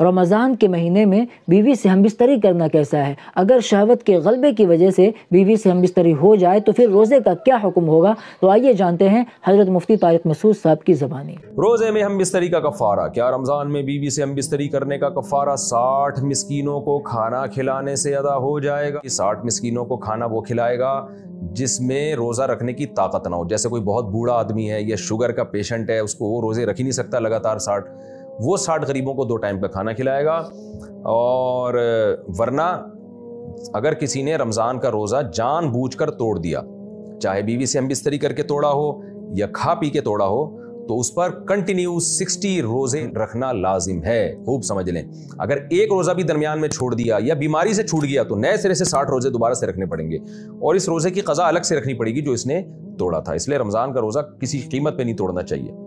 रमज़ान के महीने में बीवी से हम बिस्तरी करना कैसा है? अगर शहवत के गलबे की वजह से बीवी से हम बिस्तरी हो जाए तो फिर रोज़े का क्या हुक्म होगा? तो आइए जानते हैं हज़रत मुफ्ती तारिक मसूद साहब की ज़बानी। रोज़े में हम बिस्तरी का कफ़ारा, क्या रमज़ान में बीवी से हम बिस्तरी करने का कफ़ारा? साठ मिसकीनों को खाना खिलाने से अदा हो जाएगा। साठ मिसकीनों को खाना वो खिलाएगा जिसमें रोज़ा रखने की ताकत ना हो। जैसे कोई बहुत बूढ़ा आदमी है या शुगर का पेशेंट है, उसको वो रोज़े रख ही नहीं सकता लगातार साठ वो साठ गरीबों को दो टाइम का खाना खिलाएगा। और, वरना अगर किसी ने रमज़ान का रोज़ा जान तोड़ दिया, चाहे बीवी से हम बिस्तरी करके तोड़ा हो या खा पी के तोड़ा हो तो उस पर कंटिन्यू सिक्सटी रोज़े रखना लाजिम है। खूब समझ लें। अगर एक रोजा भी दरमियान में छोड़ दिया या बीमारी से छूट गया तो नए सिरे से साठ रोज़े दोबारा से रखने पड़ेंगे। और इस रोज़े की कजा अलग से रखनी पड़ेगी जो इसने तोड़ा था। इसलिए रमज़ान का रोजा किसी कीमत पे नहीं तोड़ना चाहिए।